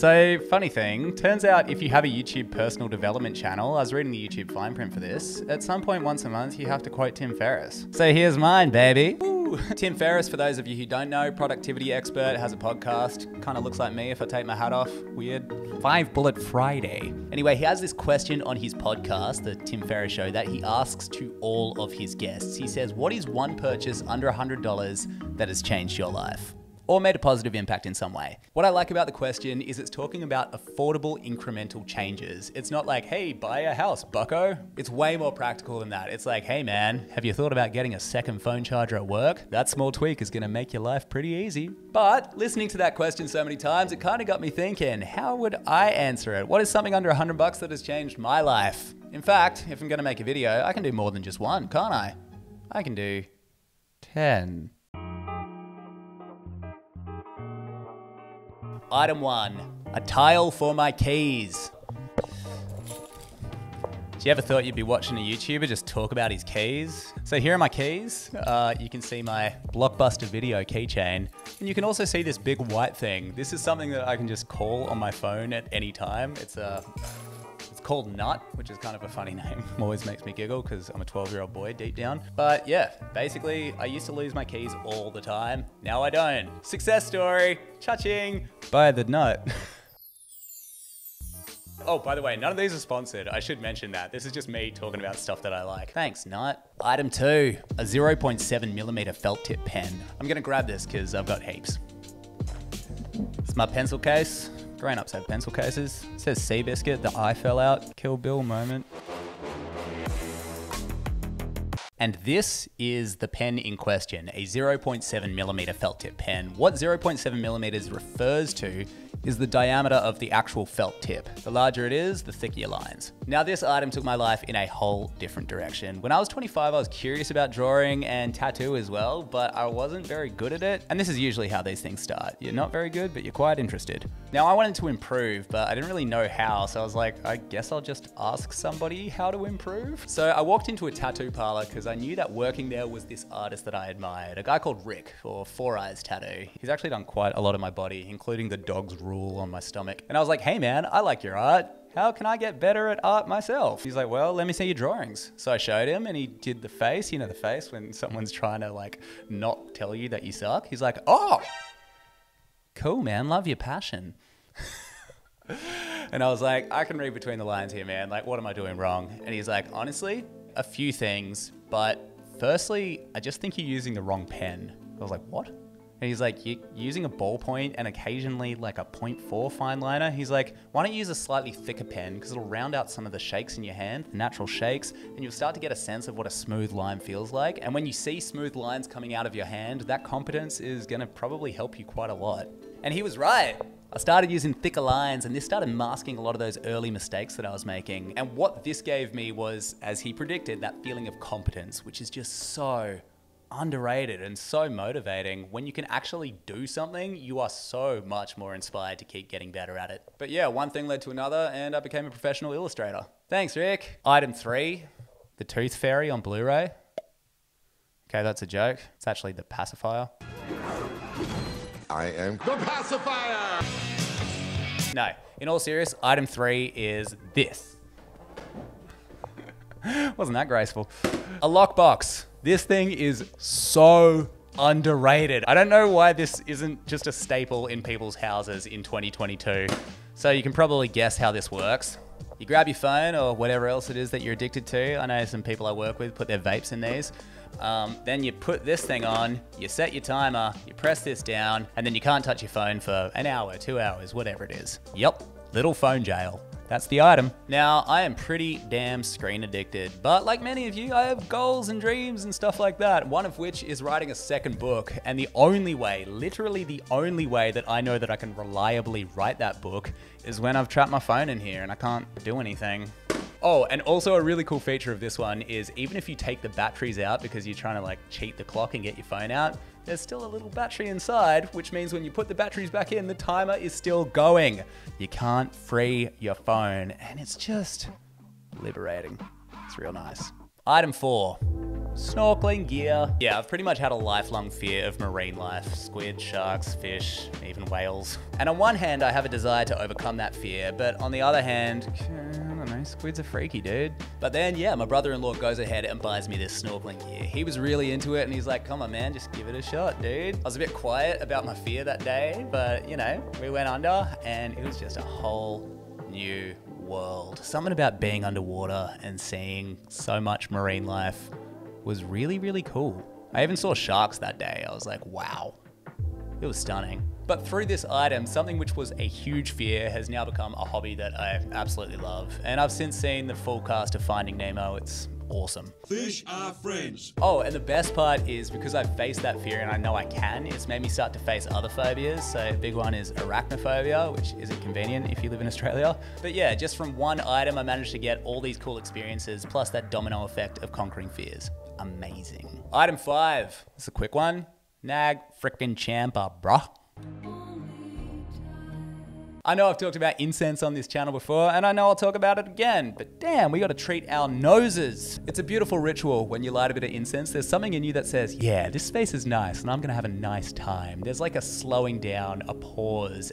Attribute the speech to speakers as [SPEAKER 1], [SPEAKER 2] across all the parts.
[SPEAKER 1] So, funny thing, turns out if you have a YouTube personal development channel, I was reading the YouTube fine print for this, at some point once a month you have to quote Tim Ferriss. So here's mine, baby. Woo. Tim Ferriss, for those of you who don't know, productivity expert, has a podcast. Kind of looks like me if I take my hat off. Weird. Five Bullet Friday. Anyway, he has this question on his podcast, The Tim Ferriss Show, that he asks to all of his guests. He says, What is one purchase under $100 that has changed your life? Or made a positive impact in some way. What I like about the question is it's talking about affordable incremental changes. It's not like, hey, buy a house, bucko. It's way more practical than that. It's like, hey man, have you thought about getting a second phone charger at work? That small tweak is gonna make your life pretty easy. But listening to that question so many times, it kind of got me thinking, how would I answer it? What is something under 100 bucks that has changed my life? In fact, if I'm gonna make a video, I can do more than just one, can't I? I can do 10. Item one, a tile for my keys. Do you ever thought you'd be watching a YouTuber just talk about his keys? So here are my keys. Uh, you can see my Blockbuster video keychain. And you can also see this big white thing. This is something that I can just call on my phone at any time. It's a called Nut, which is kind of a funny name. Always makes me giggle because I'm a 12 year old boy deep down. But yeah, basically, I used to lose my keys all the time. Now I don't. Success story. Cha-ching. Buy the nut. Oh, by the way, none of these are sponsored. I should mention that. This is just me talking about stuff that I like. Thanks, Nut. Item two, a 0.7 millimeter felt tip pen. I'm gonna grab this because I've got heaps. It's my pencil case. Grown ups have pencil cases. It says Seabiscuit, the eye fell out. Kill Bill moment. And this is the pen in question, a 0.7 millimeter felt tip pen. What 0.7 millimeters refers to is the diameter of the actual felt tip. The larger it is, the thicker your lines. Now this item took my life in a whole different direction. When I was 25, I was curious about drawing and tattoo as well, but I wasn't very good at it. And this is usually how these things start. You're not very good, but you're quite interested. Now I wanted to improve, but I didn't really know how, so I was like, I guess I'll just ask somebody how to improve. So I walked into a tattoo parlor because I knew that working there was this artist that I admired, a guy called Rick, or Four Eyes Tattoo. He's actually done quite a lot of my body, including the dog's rule on my stomach. And I was like, hey man, I like your art. How can I get better at art myself? He's like, well, let me see your drawings. So I showed him and he did the face, you know, the face when someone's trying to like not tell you that you suck. He's like, oh, cool, man. Love your passion. and I was like, I can read between the lines here, man. Like, what am I doing wrong? And he's like, honestly, a few things. But firstly, I just think you're using the wrong pen. I was like, what? And he's like, using a ballpoint and occasionally like a 0.4 fine liner. He's like, why don't you use a slightly thicker pen because it'll round out some of the shakes in your hand, the natural shakes, and you'll start to get a sense of what a smooth line feels like. And when you see smooth lines coming out of your hand, that competence is gonna probably help you quite a lot. And he was right. I started using thicker lines and this started masking a lot of those early mistakes that I was making. And what this gave me was, as he predicted, that feeling of competence, which is just so underrated and so motivating. When you can actually do something, you are so much more inspired to keep getting better at it. But yeah, one thing led to another and I became a professional illustrator. Thanks, Rick. Item three, the Tooth Fairy on Blu-ray. Okay, that's a joke. It's actually the pacifier.
[SPEAKER 2] I am the pacifier!
[SPEAKER 1] No, in all serious, item three is this. Wasn't that graceful? A lockbox. This thing is so underrated. I don't know why this isn't just a staple in people's houses in 2022. So you can probably guess how this works. You grab your phone or whatever else it is that you're addicted to. I know some people I work with put their vapes in these. Um, then you put this thing on, you set your timer, you press this down, and then you can't touch your phone for an hour, two hours, whatever it is. Yep, little phone jail. That's the item. Now, I am pretty damn screen addicted, but like many of you, I have goals and dreams and stuff like that, one of which is writing a second book. And the only way, literally the only way that I know that I can reliably write that book is when I've trapped my phone in here and I can't do anything. Oh, and also a really cool feature of this one is even if you take the batteries out because you're trying to like cheat the clock and get your phone out, there's still a little battery inside, which means when you put the batteries back in, the timer is still going. You can't free your phone, and it's just liberating. It's real nice. Item four, Snorkeling gear. Yeah, I've pretty much had a lifelong fear of marine life. Squid, sharks, fish, even whales. And on one hand, I have a desire to overcome that fear, but on the other hand, Know, squids are freaky, dude. But then, yeah, my brother-in-law goes ahead and buys me this snorkeling gear. He was really into it and he's like, come on, man, just give it a shot, dude. I was a bit quiet about my fear that day, but you know, we went under and it was just a whole new world. Something about being underwater and seeing so much marine life was really, really cool. I even saw sharks that day. I was like, wow, it was stunning. But through this item, something which was a huge fear has now become a hobby that I absolutely love. And I've since seen the full cast of Finding Nemo. It's awesome.
[SPEAKER 3] Fish are friends.
[SPEAKER 1] Oh, and the best part is because I've faced that fear and I know I can, it's made me start to face other phobias. So a big one is arachnophobia, which isn't convenient if you live in Australia. But yeah, just from one item, I managed to get all these cool experiences, plus that domino effect of conquering fears. Amazing. Item five, it's a quick one. Nag frickin' champa, bruh. I know I've talked about incense on this channel before, and I know I'll talk about it again, but damn, we gotta treat our noses. It's a beautiful ritual when you light a bit of incense. There's something in you that says, yeah, this space is nice, and I'm gonna have a nice time. There's like a slowing down, a pause,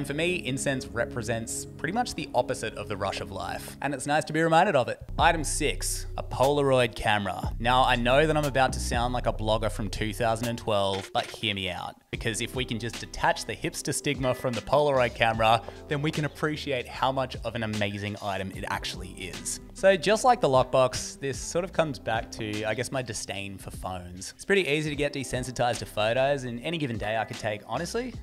[SPEAKER 1] and for me, incense represents pretty much the opposite of the rush of life. And it's nice to be reminded of it. Item six, a Polaroid camera. Now, I know that I'm about to sound like a blogger from 2012, but hear me out. Because if we can just detach the hipster stigma from the Polaroid camera, then we can appreciate how much of an amazing item it actually is. So just like the lockbox, this sort of comes back to, I guess, my disdain for phones. It's pretty easy to get desensitized to photos, and any given day I could take, honestly,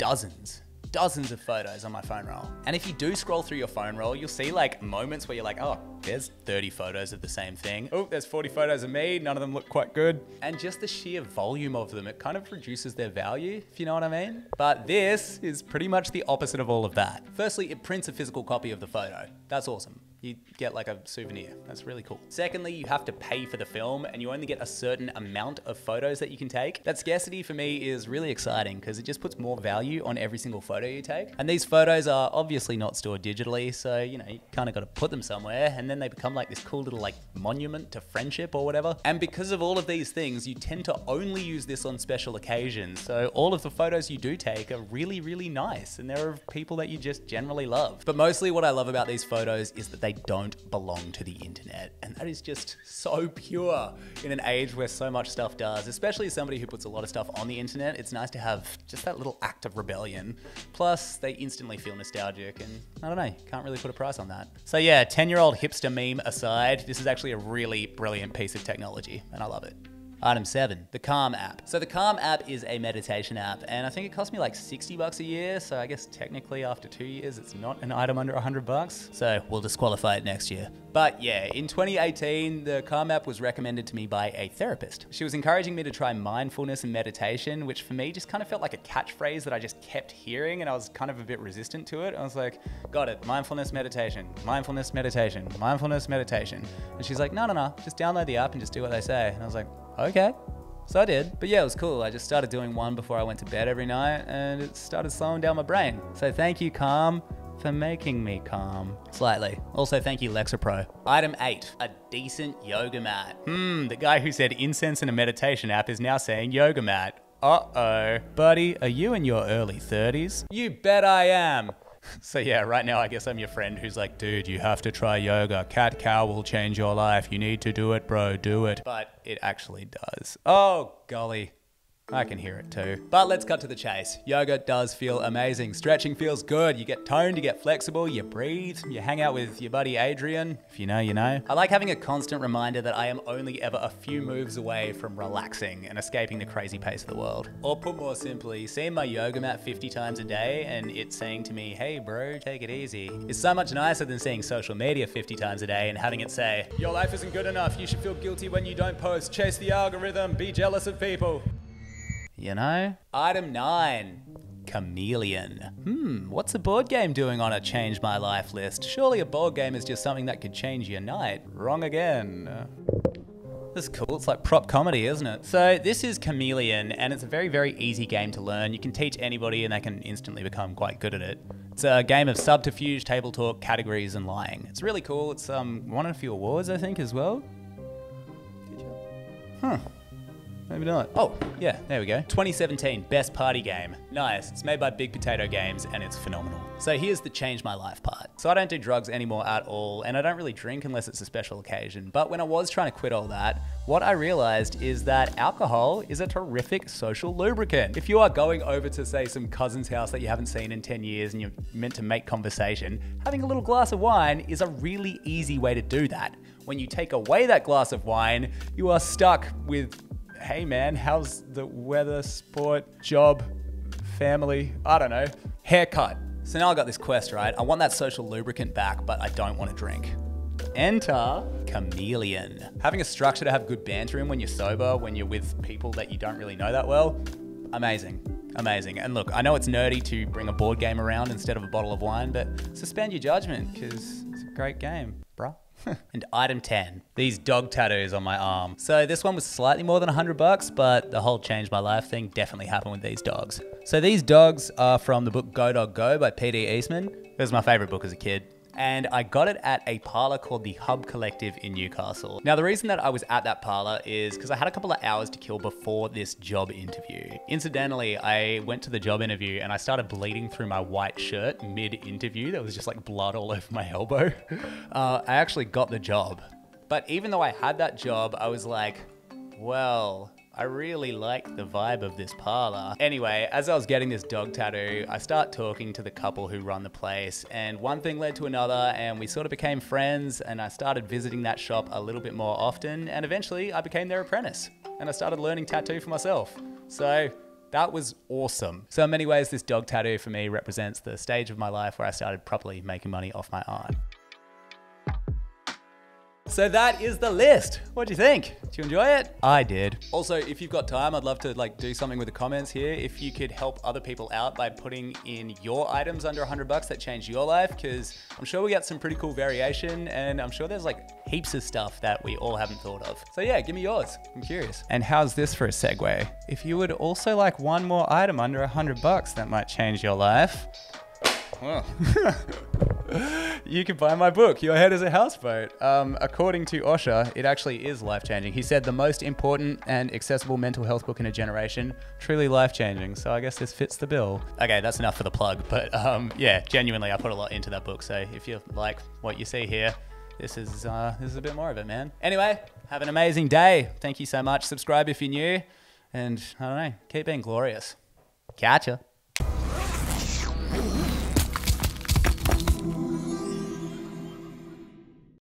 [SPEAKER 1] dozens, dozens of photos on my phone roll. And if you do scroll through your phone roll, you'll see like moments where you're like, oh, there's 30 photos of the same thing. Oh, there's 40 photos of me. None of them look quite good. And just the sheer volume of them, it kind of reduces their value, if you know what I mean. But this is pretty much the opposite of all of that. Firstly, it prints a physical copy of the photo. That's awesome you get like a souvenir. That's really cool. Secondly, you have to pay for the film and you only get a certain amount of photos that you can take. That scarcity for me is really exciting because it just puts more value on every single photo you take. And these photos are obviously not stored digitally, so you know, you kind of got to put them somewhere and then they become like this cool little like monument to friendship or whatever. And because of all of these things, you tend to only use this on special occasions. So all of the photos you do take are really, really nice and there are people that you just generally love. But mostly what I love about these photos is that they they don't belong to the internet. And that is just so pure in an age where so much stuff does, especially as somebody who puts a lot of stuff on the internet. It's nice to have just that little act of rebellion. Plus, they instantly feel nostalgic, and I don't know, can't really put a price on that. So, yeah, 10 year old hipster meme aside, this is actually a really brilliant piece of technology, and I love it. Item seven, the Calm app. So the Calm app is a meditation app and I think it cost me like 60 bucks a year. So I guess technically after two years, it's not an item under 100 bucks. So we'll disqualify it next year. But yeah, in 2018, the Calm app was recommended to me by a therapist. She was encouraging me to try mindfulness and meditation, which for me just kind of felt like a catchphrase that I just kept hearing and I was kind of a bit resistant to it. I was like, got it, mindfulness meditation, mindfulness meditation, mindfulness meditation. And she's like, no, no, no, just download the app and just do what they say. And I was like, okay. So I did. But yeah, it was cool. I just started doing one before I went to bed every night and it started slowing down my brain. So thank you, Calm, for making me calm. Slightly. Also, thank you, Lexapro. Item 8. A decent yoga mat. Hmm, the guy who said incense in a meditation app is now saying yoga mat. Uh-oh. Buddy, are you in your early 30s? You bet I am. So yeah, right now I guess I'm your friend who's like, dude, you have to try yoga. Cat cow will change your life. You need to do it, bro. Do it. But it actually does. Oh, golly. I can hear it too. But let's cut to the chase. Yoga does feel amazing. Stretching feels good. You get toned, you get flexible, you breathe, you hang out with your buddy Adriene. If you know, you know. I like having a constant reminder that I am only ever a few moves away from relaxing and escaping the crazy pace of the world. Or put more simply, seeing my yoga mat 50 times a day and it saying to me, hey bro, take it easy, is so much nicer than seeing social media 50 times a day and having it say, your life isn't good enough, you should feel guilty when you don't post, chase the algorithm, be jealous of people you know? Item 9. Chameleon. Hmm, what's a board game doing on a change my life list? Surely a board game is just something that could change your night. Wrong again. This is cool, it's like prop comedy, isn't it? So this is Chameleon, and it's a very, very easy game to learn. You can teach anybody and they can instantly become quite good at it. It's a game of subterfuge, table talk, categories, and lying. It's really cool. It's um, won a few awards, I think, as well. Huh. Maybe not. Oh, yeah, there we go. 2017 Best Party Game. Nice. It's made by Big Potato Games and it's phenomenal. So here's the change my life part. So I don't do drugs anymore at all, and I don't really drink unless it's a special occasion. But when I was trying to quit all that, what I realized is that alcohol is a terrific social lubricant. If you are going over to, say, some cousin's house that you haven't seen in 10 years and you're meant to make conversation, having a little glass of wine is a really easy way to do that. When you take away that glass of wine, you are stuck with hey man, how's the weather, sport, job, family, I don't know, haircut. So now I got this quest, right? I want that social lubricant back, but I don't want to drink. Enter Chameleon. Having a structure to have good banter in when you're sober, when you're with people that you don't really know that well, amazing. Amazing. And look, I know it's nerdy to bring a board game around instead of a bottle of wine, but suspend your judgment because it's a great game. and item 10, these dog tattoos on my arm. So this one was slightly more than 100 bucks, but the whole change my life thing definitely happened with these dogs. So these dogs are from the book Go Dog Go by P.D. Eastman. It was my favorite book as a kid and I got it at a parlor called the Hub Collective in Newcastle. Now, the reason that I was at that parlor is because I had a couple of hours to kill before this job interview. Incidentally, I went to the job interview and I started bleeding through my white shirt mid interview. There was just like blood all over my elbow. Uh, I actually got the job. But even though I had that job, I was like, well, I really like the vibe of this parlor. Anyway, as I was getting this dog tattoo, I start talking to the couple who run the place, and one thing led to another, and we sort of became friends, and I started visiting that shop a little bit more often, and eventually I became their apprentice, and I started learning tattoo for myself. So that was awesome. So in many ways, this dog tattoo for me represents the stage of my life where I started properly making money off my art. So that is the list. What do you think? Did you enjoy it? I did. Also, if you've got time, I'd love to like do something with the comments here. If you could help other people out by putting in your items under 100 bucks that changed your life, because I'm sure we got some pretty cool variation, and I'm sure there's like heaps of stuff that we all haven't thought of. So yeah, give me yours. I'm curious. And how's this for a segue? If you would also like one more item under 100 bucks that might change your life, well. you can buy my book, Your Head is a Houseboat. Um, according to Osher, it actually is life changing. He said the most important and accessible mental health book in a generation, truly life changing. So I guess this fits the bill. Okay, that's enough for the plug. But um, yeah, genuinely, I put a lot into that book. So if you like what you see here, this is uh, this is a bit more of it, man. Anyway, have an amazing day. Thank you so much. Subscribe if you're new, and I don't know, keep being glorious. Catch ya.